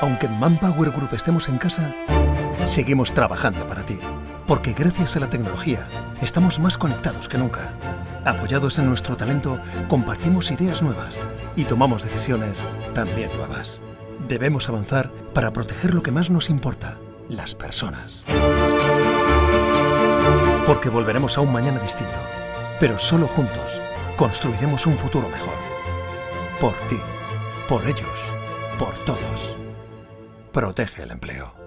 Aunque en Manpower Group estemos en casa, seguimos trabajando para ti. Porque gracias a la tecnología estamos más conectados que nunca. Apoyados en nuestro talento, compartimos ideas nuevas y tomamos decisiones también nuevas. Debemos avanzar para proteger lo que más nos importa, las personas. Porque volveremos a un mañana distinto, pero solo juntos construiremos un futuro mejor. Por ti, por ellos, por todos. Protege el empleo.